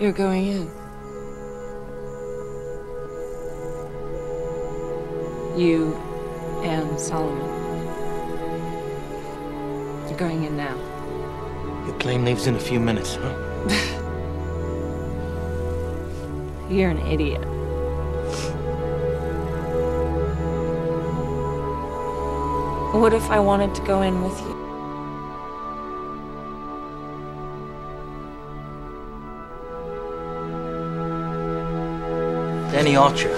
You're going in. You and Solomon. You're going in now. Your plane leaves in a few minutes, huh? You're an idiot. What if I wanted to go in with you? Danny Archer.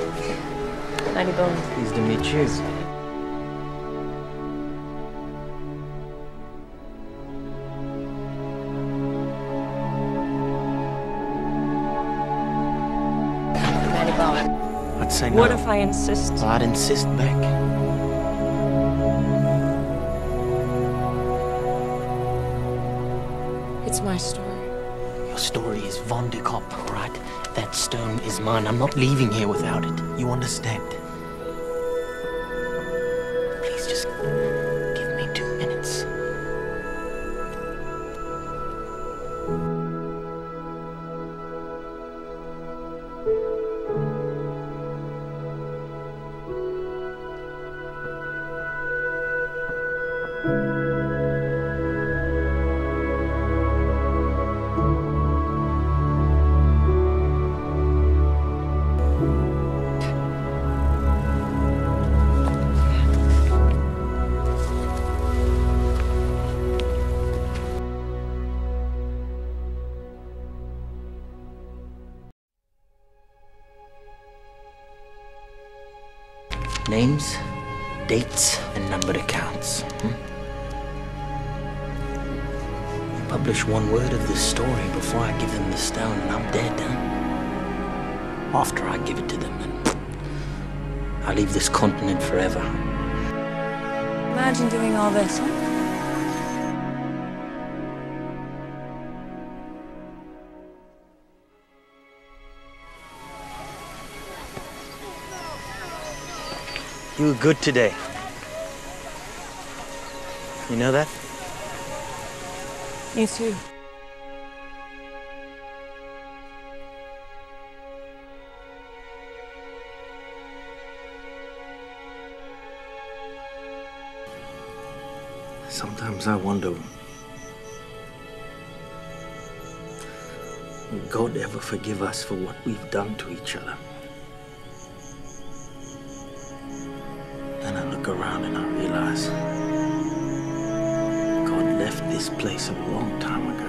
Maddy Bowen. Pleased to meet you. Maddy Bowen. I'd say no. What if I insist? I'd insist back. It's my story. Your story is Van de Kaap, right? That stone is mine. I'm not leaving here without it. You understand? Names, dates, and numbered accounts. Hmm? Publish one word of this story before I give them the stone, and I'm dead. Huh? After I give it to them, and I leave this continent forever. Imagine doing all this. Huh? You were good today. You know that? Me too. Sometimes I wonder will God ever forgive us for what we've done to each other? Around and I realize God left this place a long time ago.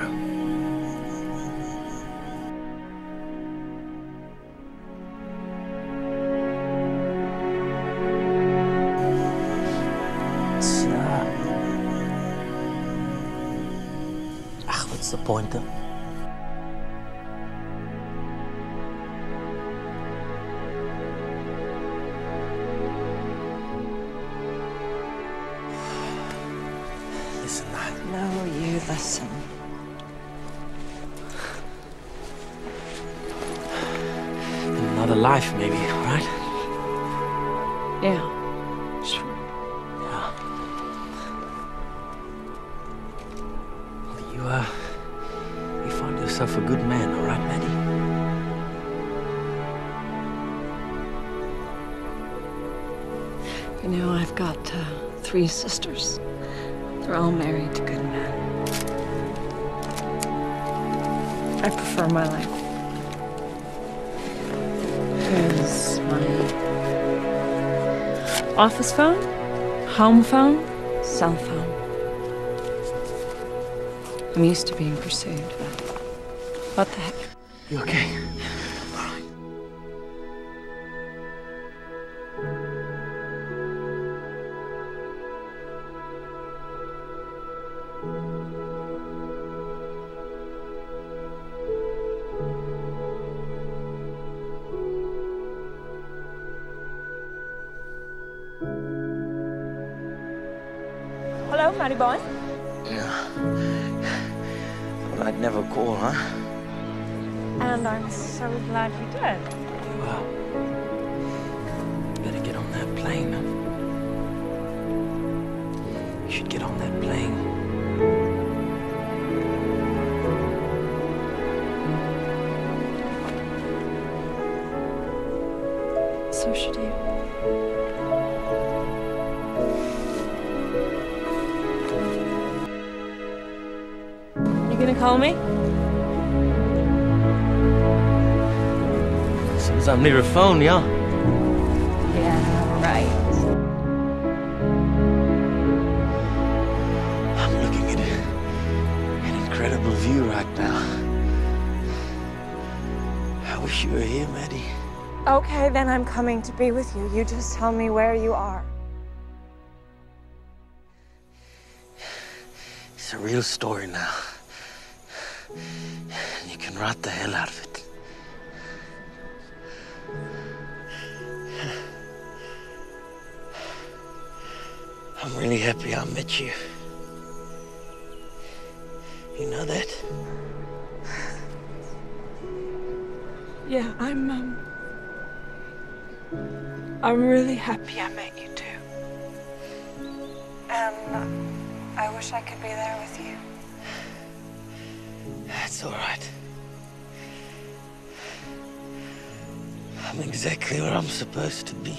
Uh... Ah, what's the point? Listen. No, you listen. In another life, maybe, right? Yeah. Sure. Yeah. Well, you, uh, you find yourself a good man, all right, Maddy? You know, I've got uh, three sisters. They're all married to good men. I prefer my life. Here's my office phone, home phone, cell phone. I'm used to being pursued, but what the heck? You okay? yourself, Harry boy? Yeah. Well, I'd never call, huh? And I'm so glad you did. Well, you better get on that plane. You should get on that plane. So should you. You gonna call me? Seems I'm near a phone, yeah. Yeah, right. I'm looking at an incredible view right now. I wish you were here, Maddy. Okay, then I'm coming to be with you. You just tell me where you are. It's a real story now. And you can rot the hell out of it. I'm really happy I met you. You know that? Yeah, I'm, um. I'm really happy I met you too. And I wish I could be there with you. That's all right. I'm exactly where I'm supposed to be.